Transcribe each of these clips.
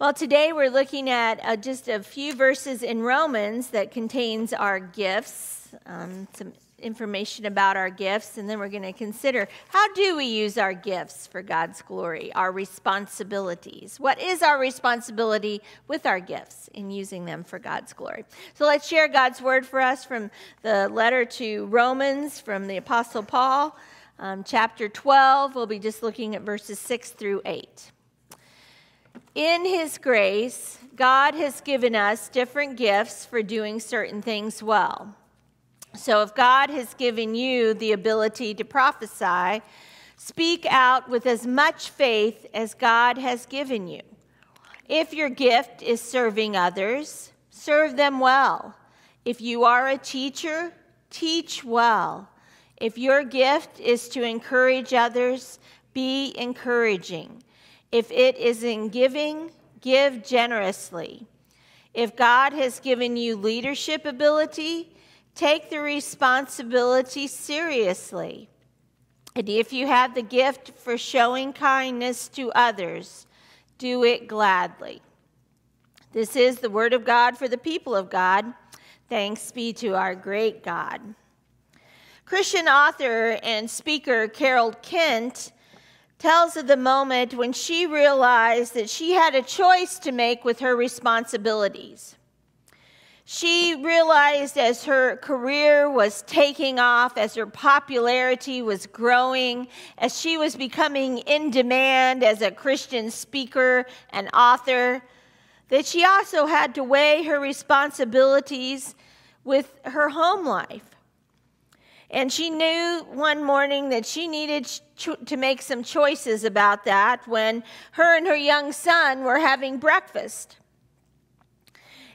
Well, today we're looking at uh, just a few verses in Romans that contains our gifts, um, some information about our gifts, and then we're going to consider how do we use our gifts for God's glory, our responsibilities. What is our responsibility with our gifts in using them for God's glory? So let's share God's word for us from the letter to Romans from the Apostle Paul, um, chapter 12. We'll be just looking at verses 6 through 8. In His grace, God has given us different gifts for doing certain things well. So if God has given you the ability to prophesy, speak out with as much faith as God has given you. If your gift is serving others, serve them well. If you are a teacher, teach well. If your gift is to encourage others, be encouraging. If it is in giving, give generously. If God has given you leadership ability, take the responsibility seriously. And if you have the gift for showing kindness to others, do it gladly. This is the word of God for the people of God. Thanks be to our great God. Christian author and speaker Carol Kent tells of the moment when she realized that she had a choice to make with her responsibilities. She realized as her career was taking off, as her popularity was growing, as she was becoming in demand as a Christian speaker and author, that she also had to weigh her responsibilities with her home life. And she knew one morning that she needed to make some choices about that when her and her young son were having breakfast.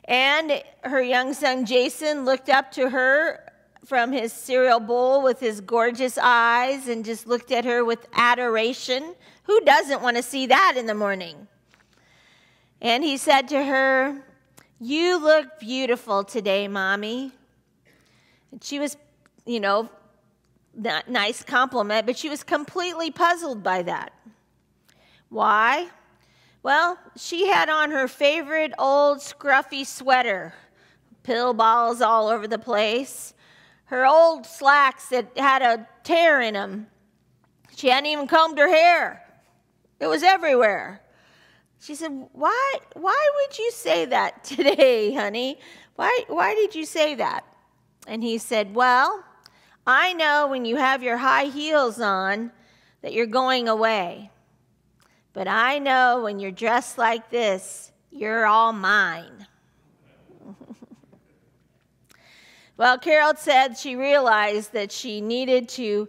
And her young son Jason looked up to her from his cereal bowl with his gorgeous eyes and just looked at her with adoration. Who doesn't want to see that in the morning? And he said to her, You look beautiful today, mommy. And she was you know, that nice compliment, but she was completely puzzled by that. Why? Well, she had on her favorite old scruffy sweater, pill balls all over the place, her old slacks that had a tear in them. She hadn't even combed her hair, it was everywhere. She said, Why, why would you say that today, honey? Why, why did you say that? And he said, Well, I know when you have your high heels on that you're going away. But I know when you're dressed like this, you're all mine. well, Carol said she realized that she needed to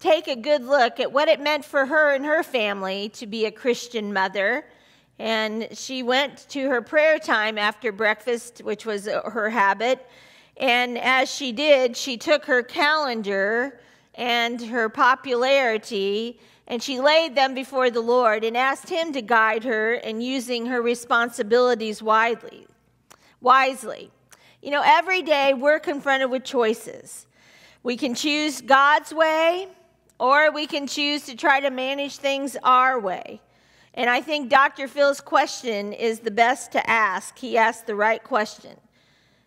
take a good look at what it meant for her and her family to be a Christian mother. And she went to her prayer time after breakfast, which was her habit and as she did, she took her calendar and her popularity and she laid them before the Lord and asked him to guide her in using her responsibilities widely, wisely. You know, every day we're confronted with choices. We can choose God's way or we can choose to try to manage things our way. And I think Dr. Phil's question is the best to ask. He asked the right question.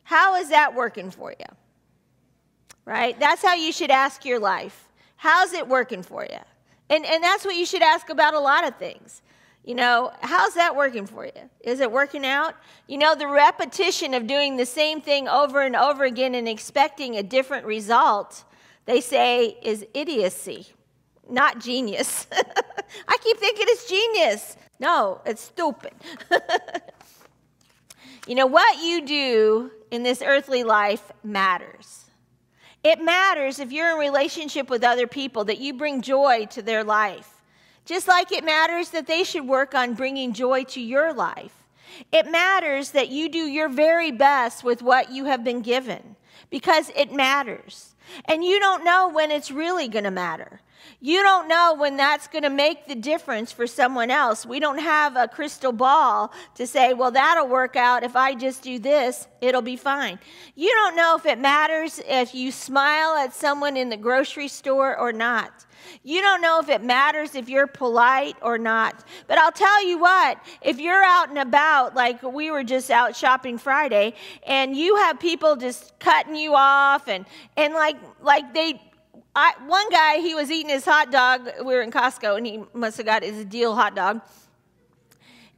How is that working for you? Right? That's how you should ask your life. How's it working for you? And, and that's what you should ask about a lot of things. You know, how's that working for you? Is it working out? You know, the repetition of doing the same thing over and over again and expecting a different result, they say, is idiocy, not genius. I keep thinking it's genius. No, it's stupid. you know, what you do in this earthly life matters. It matters if you're in relationship with other people that you bring joy to their life. Just like it matters that they should work on bringing joy to your life. It matters that you do your very best with what you have been given because it matters. And you don't know when it's really going to matter. You don't know when that's going to make the difference for someone else. We don't have a crystal ball to say, well, that'll work out. If I just do this, it'll be fine. You don't know if it matters if you smile at someone in the grocery store or not. You don't know if it matters if you're polite or not. But I'll tell you what, if you're out and about, like we were just out shopping Friday, and you have people just cutting you off and, and like, like they, I, one guy, he was eating his hot dog. We were in Costco, and he must have got his deal hot dog.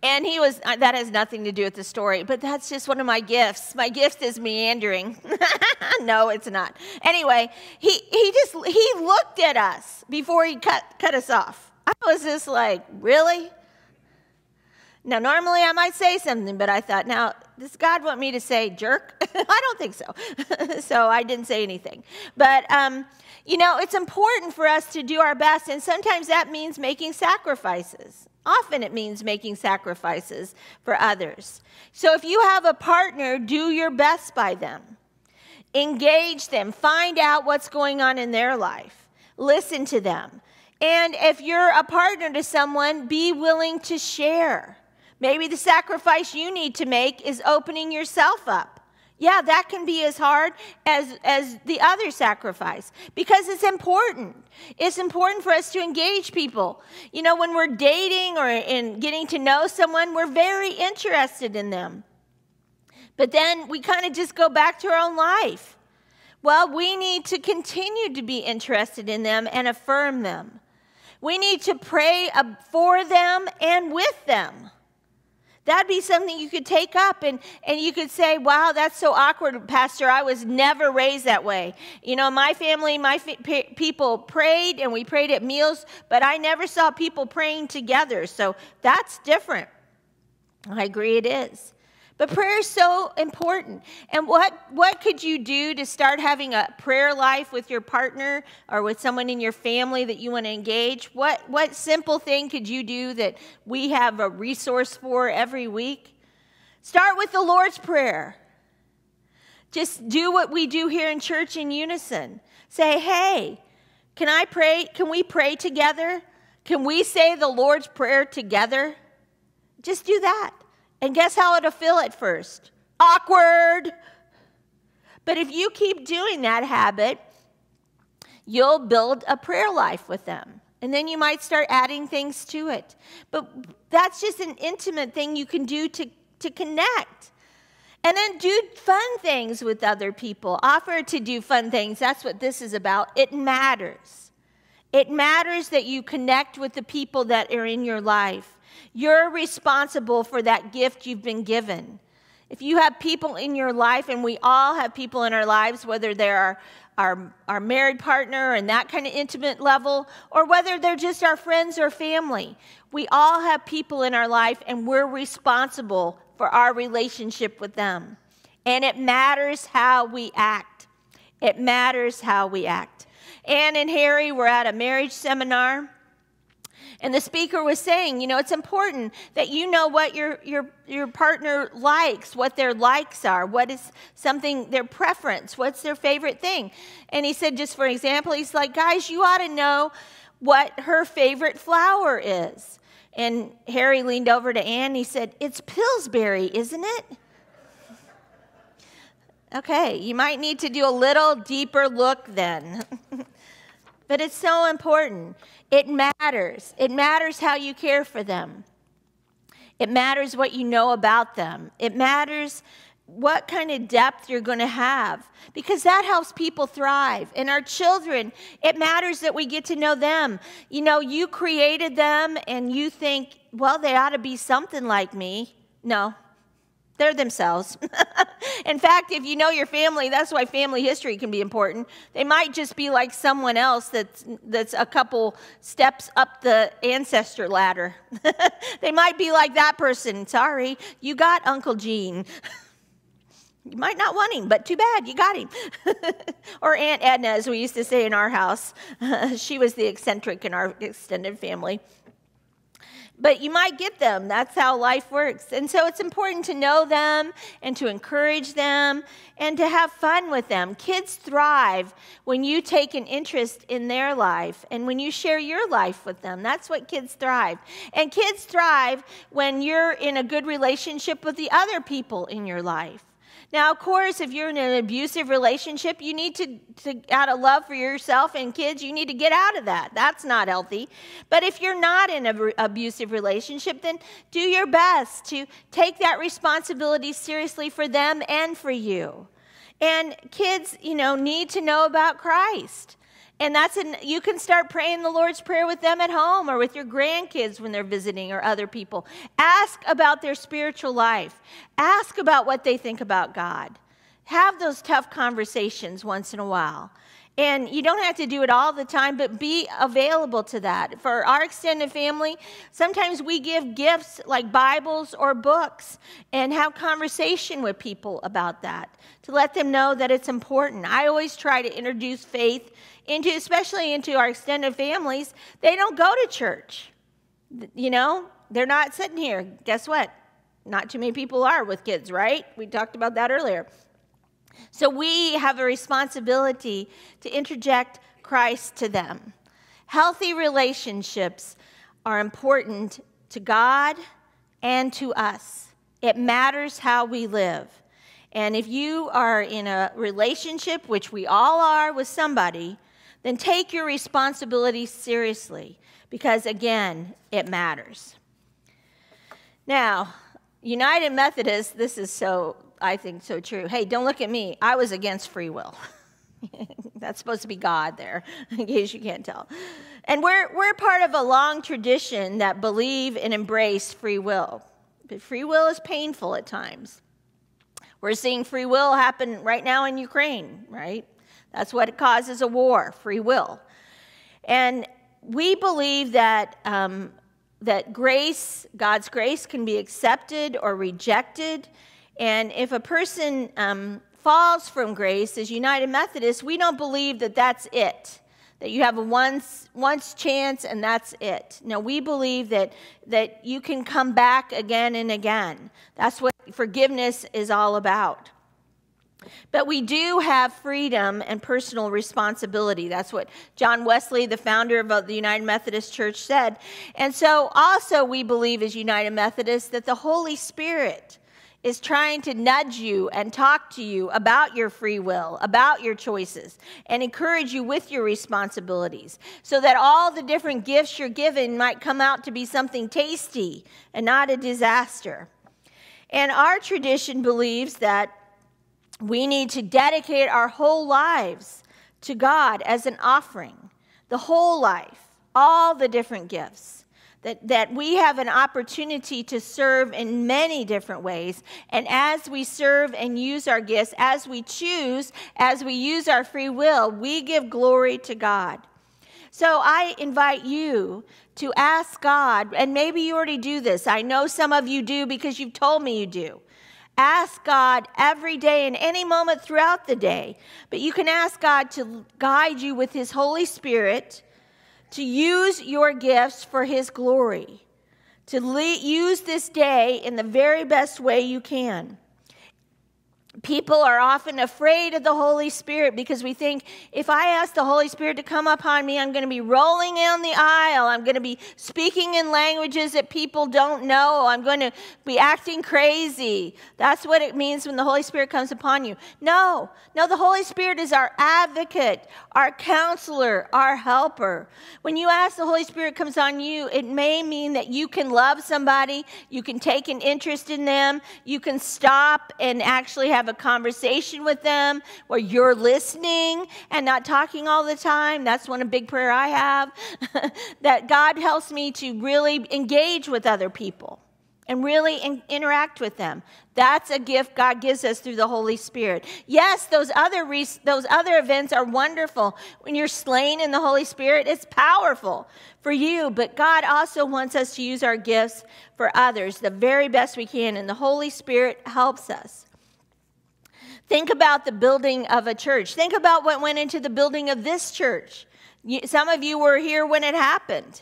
And he was, uh, that has nothing to do with the story, but that's just one of my gifts. My gift is meandering. no, it's not. Anyway, he, he just, he looked at us before he cut, cut us off. I was just like, really? Now, normally I might say something, but I thought, now, does God want me to say jerk? I don't think so. so I didn't say anything. But, um, you know, it's important for us to do our best, and sometimes that means making sacrifices. Often it means making sacrifices for others. So if you have a partner, do your best by them. Engage them, find out what's going on in their life, listen to them. And if you're a partner to someone, be willing to share. Maybe the sacrifice you need to make is opening yourself up. Yeah, that can be as hard as, as the other sacrifice because it's important. It's important for us to engage people. You know, when we're dating or in getting to know someone, we're very interested in them. But then we kind of just go back to our own life. Well, we need to continue to be interested in them and affirm them. We need to pray for them and with them. That'd be something you could take up and, and you could say, wow, that's so awkward, Pastor. I was never raised that way. You know, my family, my fa- people prayed and we prayed at meals, but I never saw people praying together. So that's different. I agree it is. But prayer is so important. And what, what could you do to start having a prayer life with your partner or with someone in your family that you want to engage? What, what simple thing could you do that we have a resource for every week? Start with the Lord's Prayer. Just do what we do here in church in unison. Say, hey, can I pray? Can we pray together? Can we say the Lord's Prayer together? Just do that. And guess how it'll feel at first? Awkward. But if you keep doing that habit, you'll build a prayer life with them. And then you might start adding things to it. But that's just an intimate thing you can do to, to connect. And then do fun things with other people. Offer to do fun things. That's what this is about. It matters. It matters that you connect with the people that are in your life. You're responsible for that gift you've been given. If you have people in your life, and we all have people in our lives, whether they're our, our, our, married partner and that kind of intimate level, or whether they're just our friends or family, we all have people in our life, and we're responsible for our relationship with them. And it matters how we act. It matters how we act. Anne and Harry were at a marriage seminar and the speaker was saying, you know, it's important that you know what your, your, your partner likes, what their likes are, what is something, their preference, what's their favorite thing. And he said, just for example, he's like, guys, you ought to know what her favorite flower is. And Harry leaned over to Anne. He said, It's Pillsbury, isn't it? Okay, you might need to do a little deeper look then. but it's so important. It matters. It matters how you care for them. It matters what you know about them. It matters what kind of depth you're going to have because that helps people thrive. And our children, it matters that we get to know them. You know, you created them and you think, well, they ought to be something like me. No, they're themselves. In fact, if you know your family, that's why family history can be important. They might just be like someone else that's, that's a couple steps up the ancestor ladder. they might be like that person. Sorry, you got Uncle Gene. you might not want him, but too bad, you got him. or Aunt Edna, as we used to say in our house. she was the eccentric in our extended family. But you might get them. That's how life works. And so it's important to know them and to encourage them and to have fun with them. Kids thrive when you take an interest in their life and when you share your life with them. That's what kids thrive. And kids thrive when you're in a good relationship with the other people in your life. Now, of course, if you're in an abusive relationship, you need to, to, out of love for yourself and kids, you need to get out of that. That's not healthy. But if you're not in an abusive relationship, then do your best to take that responsibility seriously for them and for you. And kids, you know, need to know about Christ. And that's an, you can start praying the Lord's Prayer with them at home or with your grandkids when they're visiting or other people. Ask about their spiritual life. Ask about what they think about God. Have those tough conversations once in a while. And you don't have to do it all the time, but be available to that. For our extended family, sometimes we give gifts like Bibles or books and have conversation with people about that to let them know that it's important. I always try to introduce faith into, especially into our extended families. They don't go to church. You know, they're not sitting here. Guess what? Not too many people are with kids, right? We talked about that earlier. So we have a responsibility to interject Christ to them. Healthy relationships are important to God and to us. It matters how we live. And if you are in a relationship, which we all are with somebody, then take your responsibility seriously because, again, it matters. Now, United Methodists, this is so I think so true. Hey, don't look at me. I was against free will. That's supposed to be God there, in case you can't tell. And we're, we're part of a long tradition that believe and embrace free will. But free will is painful at times. We're seeing free will happen right now in Ukraine, right? That's what causes a war, free will. And we believe that, um, that grace, God's grace, can be accepted or rejected and if a person um, falls from grace as United Methodists, we don't believe that that's it, that you have a once, once chance and that's it. No, we believe that, that you can come back again and again. That's what forgiveness is all about. But we do have freedom and personal responsibility. That's what John Wesley, the founder of uh, the United Methodist Church, said. And so, also, we believe as United Methodists that the Holy Spirit is trying to nudge you and talk to you about your free will, about your choices, and encourage you with your responsibilities so that all the different gifts you're given might come out to be something tasty and not a disaster. And our tradition believes that we need to dedicate our whole lives to God as an offering, the whole life, all the different gifts that, that we have an opportunity to serve in many different ways. And as we serve and use our gifts, as we choose, as we use our free will, we give glory to God. So I invite you to ask God, and maybe you already do this. I know some of you do because you've told me you do. Ask God every day and any moment throughout the day. But you can ask God to guide you with His Holy Spirit to use your gifts for His glory, to le- use this day in the very best way you can. People are often afraid of the Holy Spirit because we think if I ask the Holy Spirit to come upon me, I'm going to be rolling down the aisle. I'm going to be speaking in languages that people don't know. I'm going to be acting crazy. That's what it means when the Holy Spirit comes upon you. No, no, the Holy Spirit is our advocate, our counselor, our helper. When you ask the Holy Spirit comes on you, it may mean that you can love somebody, you can take an interest in them, you can stop and actually have have a conversation with them where you're listening and not talking all the time. That's one big prayer I have. that God helps me to really engage with other people and really in, interact with them. That's a gift God gives us through the Holy Spirit. Yes, those other those other events are wonderful. When you're slain in the Holy Spirit, it's powerful for you, but God also wants us to use our gifts for others the very best we can, and the Holy Spirit helps us. Think about the building of a church. Think about what went into the building of this church. some of you were here when it happened.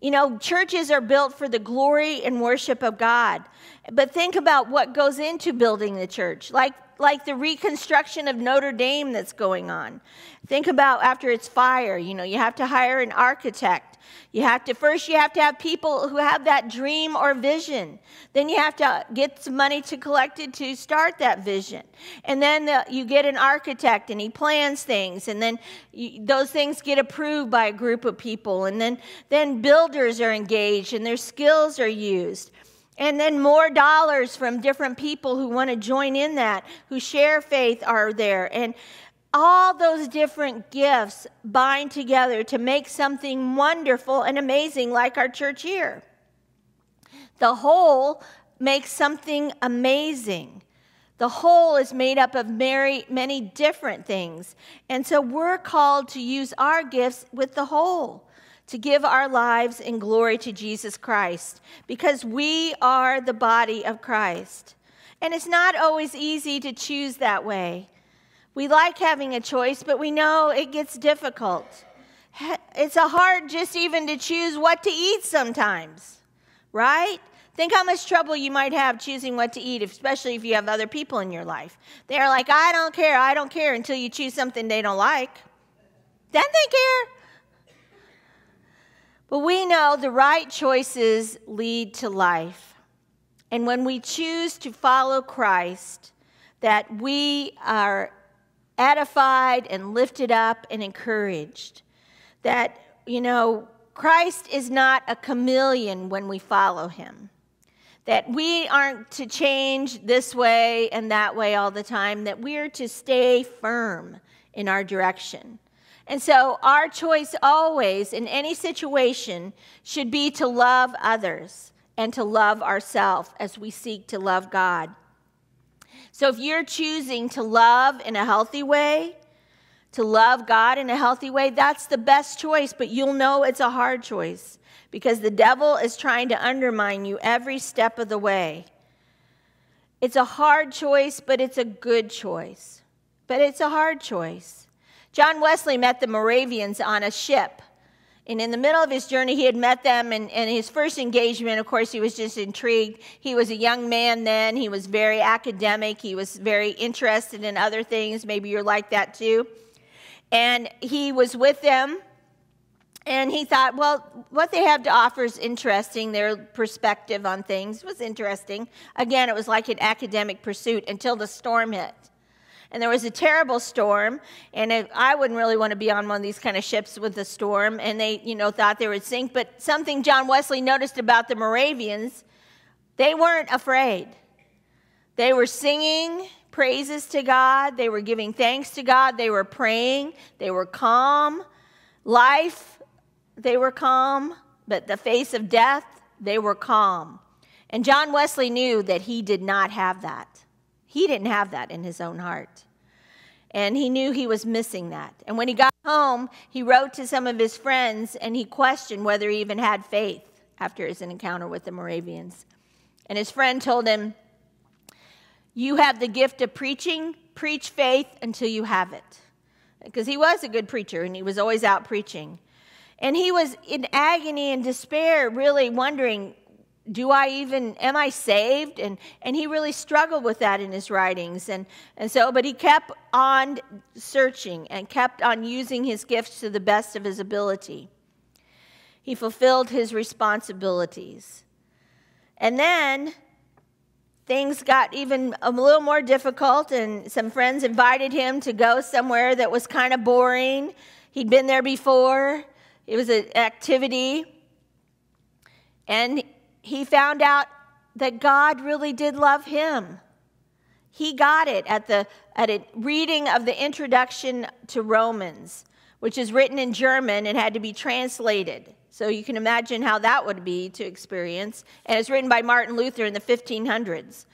You know, churches are built for the glory and worship of God. But think about what goes into building the church, like, like the reconstruction of Notre Dame that's going on. Think about after it's fire, you know, you have to hire an architect. You have to, first, you have to have people who have that dream or vision. Then you have to get some money to collect it to start that vision. And then the, you get an architect and he plans things. And then you, those things get approved by a group of people. And then, then builders are engaged and their skills are used. And then more dollars from different people who want to join in that, who share faith, are there. And all those different gifts bind together to make something wonderful and amazing like our church here. The whole makes something amazing. The whole is made up of many, many different things. And so we're called to use our gifts with the whole to give our lives in glory to Jesus Christ because we are the body of Christ. And it's not always easy to choose that way. We like having a choice, but we know it gets difficult. It's a hard just even to choose what to eat sometimes, right? Think how much trouble you might have choosing what to eat, especially if you have other people in your life. They're like, I don't care, I don't care until you choose something they don't like. Then they care. But we know the right choices lead to life. And when we choose to follow Christ, that we are edified and lifted up and encouraged. That, you know, Christ is not a chameleon when we follow him. That we aren't to change this way and that way all the time, that we're to stay firm in our direction. And so, our choice always in any situation should be to love others and to love ourselves as we seek to love God. So, if you're choosing to love in a healthy way, to love God in a healthy way, that's the best choice, but you'll know it's a hard choice because the devil is trying to undermine you every step of the way. It's a hard choice, but it's a good choice. But it's a hard choice. John Wesley met the Moravians on a ship. And in the middle of his journey, he had met them. And, and his first engagement, of course, he was just intrigued. He was a young man then. He was very academic. He was very interested in other things. Maybe you're like that too. And he was with them. And he thought, well, what they have to offer is interesting. Their perspective on things was interesting. Again, it was like an academic pursuit until the storm hit and there was a terrible storm and it, i wouldn't really want to be on one of these kind of ships with a storm and they you know thought they would sink but something john wesley noticed about the moravians they weren't afraid. They were singing praises to god they were giving thanks to god they were praying they were calm. Life they were calm but the face of death they were calm. And john wesley knew that he did not have that he didn't have that in his own heart. And he knew he was missing that. And when he got home, he wrote to some of his friends and he questioned whether he even had faith after his encounter with the Moravians. And his friend told him, You have the gift of preaching, preach faith until you have it. Because he was a good preacher and he was always out preaching. And he was in agony and despair, really wondering do I even, am I saved? And, and he really struggled with that in his writings. And, and so, but he kept on searching and kept on using his gifts to the best of his ability. He fulfilled his responsibilities. And then things got even a little more difficult, and some friends invited him to go somewhere that was kind of boring. He'd been there before, it was an activity. And he found out that God really did love him. He got it at the at a reading of the introduction to Romans, which is written in German and had to be translated. So you can imagine how that would be to experience. And it's written by Martin Luther in the 1500s.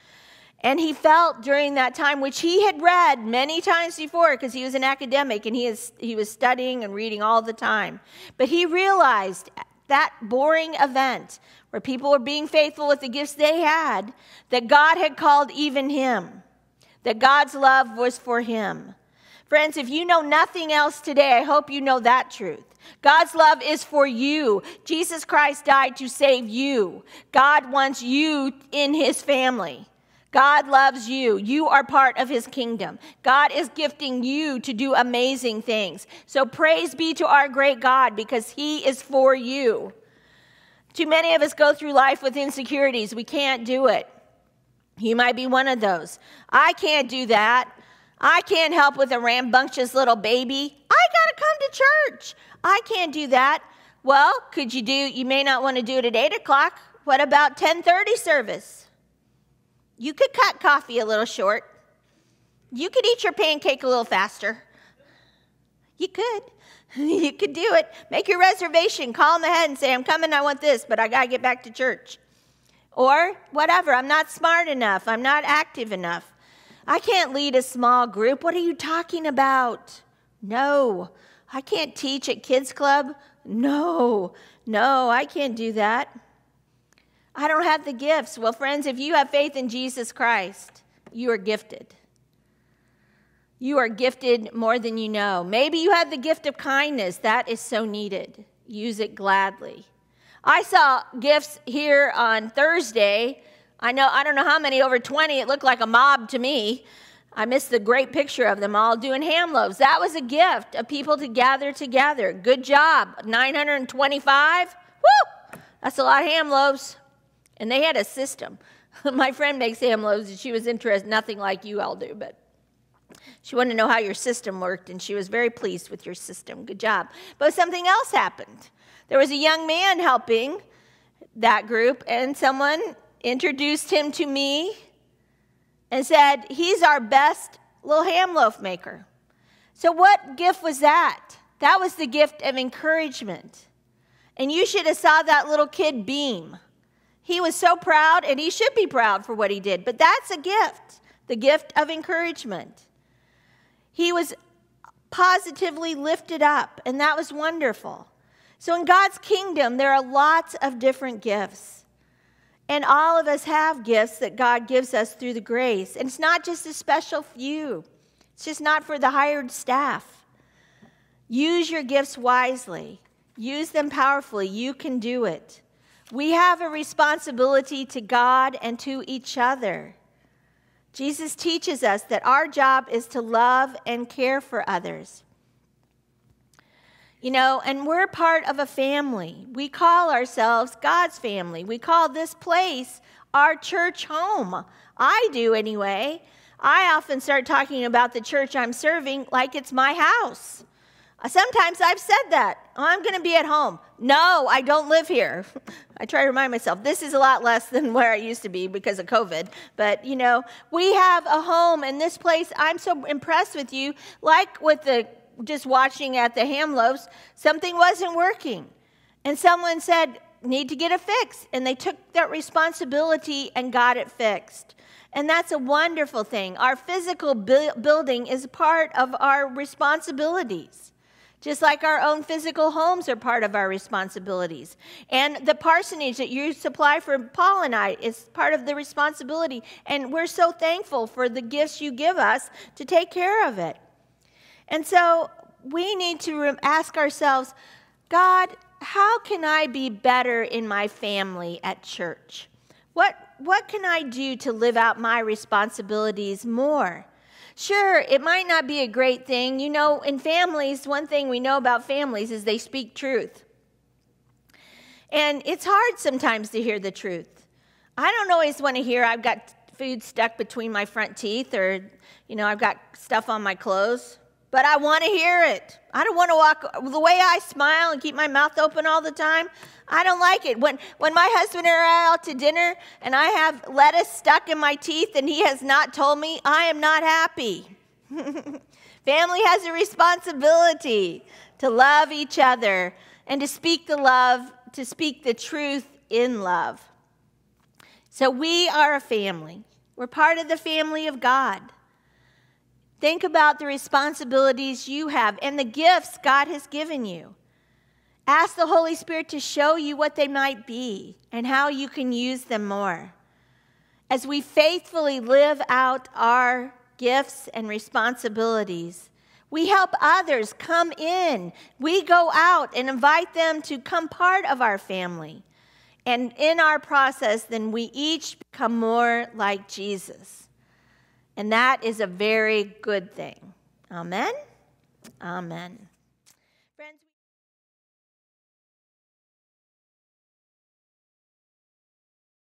And he felt during that time, which he had read many times before because he was an academic and he, is, he was studying and reading all the time. But he realized that boring event where people were being faithful with the gifts they had, that God had called even him, that God's love was for him. Friends, if you know nothing else today, I hope you know that truth. God's love is for you. Jesus Christ died to save you. God wants you in his family. God loves you. You are part of his kingdom. God is gifting you to do amazing things. So praise be to our great God because he is for you. Too many of us go through life with insecurities. We can't do it. You might be one of those. I can't do that. I can't help with a rambunctious little baby. I got to come to church. I can't do that. Well, could you do, you may not want to do it at 8 o'clock. What about 1030 service? You could cut coffee a little short. You could eat your pancake a little faster. You could. You could do it. Make your reservation. Call them ahead and say, I'm coming, I want this, but I got to get back to church. Or whatever, I'm not smart enough. I'm not active enough. I can't lead a small group. What are you talking about? No. I can't teach at kids' club. No. No, I can't do that. I don't have the gifts. Well, friends, if you have faith in Jesus Christ, you are gifted. You are gifted more than you know. Maybe you have the gift of kindness. That is so needed. Use it gladly. I saw gifts here on Thursday. I know I don't know how many over 20. It looked like a mob to me. I missed the great picture of them all doing ham loaves. That was a gift of people to gather together. Good job. 925. Woo! That's a lot of ham loaves. And they had a system. My friend makes ham loaves, and she was interested, nothing like you all do, but she wanted to know how your system worked, and she was very pleased with your system. Good job. But something else happened. There was a young man helping that group, and someone introduced him to me and said, He's our best little ham loaf maker. So, what gift was that? That was the gift of encouragement. And you should have saw that little kid beam. He was so proud, and he should be proud for what he did. But that's a gift the gift of encouragement. He was positively lifted up, and that was wonderful. So, in God's kingdom, there are lots of different gifts. And all of us have gifts that God gives us through the grace. And it's not just a special few, it's just not for the hired staff. Use your gifts wisely, use them powerfully. You can do it. We have a responsibility to God and to each other. Jesus teaches us that our job is to love and care for others. You know, and we're part of a family. We call ourselves God's family. We call this place our church home. I do anyway. I often start talking about the church I'm serving like it's my house. Uh, sometimes I've said that. Oh, I'm going to be at home. No, I don't live here. I try to remind myself this is a lot less than where I used to be because of COVID. But, you know, we have a home in this place. I'm so impressed with you. Like with the just watching at the ham loaves, something wasn't working. And someone said, need to get it fixed. And they took that responsibility and got it fixed. And that's a wonderful thing. Our physical bu- building is part of our responsibilities. Just like our own physical homes are part of our responsibilities. And the parsonage that you supply for Paul and I is part of the responsibility. And we're so thankful for the gifts you give us to take care of it. And so we need to ask ourselves God, how can I be better in my family at church? What, what can I do to live out my responsibilities more? Sure, it might not be a great thing. You know, in families, one thing we know about families is they speak truth. And it's hard sometimes to hear the truth. I don't always want to hear I've got food stuck between my front teeth or, you know, I've got stuff on my clothes but I want to hear it. I don't want to walk the way I smile and keep my mouth open all the time. I don't like it. When, when my husband and I are out to dinner and I have lettuce stuck in my teeth and he has not told me, I am not happy. Family has a responsibility to love each other and to speak the love, to speak the truth in love. So we are a family. We're part of the family of God. Think about the responsibilities you have and the gifts God has given you. Ask the Holy Spirit to show you what they might be and how you can use them more. As we faithfully live out our gifts and responsibilities, We help others come in. We go out and invite them to come part of our family. And in our process, then we each become more like Jesus. And that is a very good thing. Amen. Amen.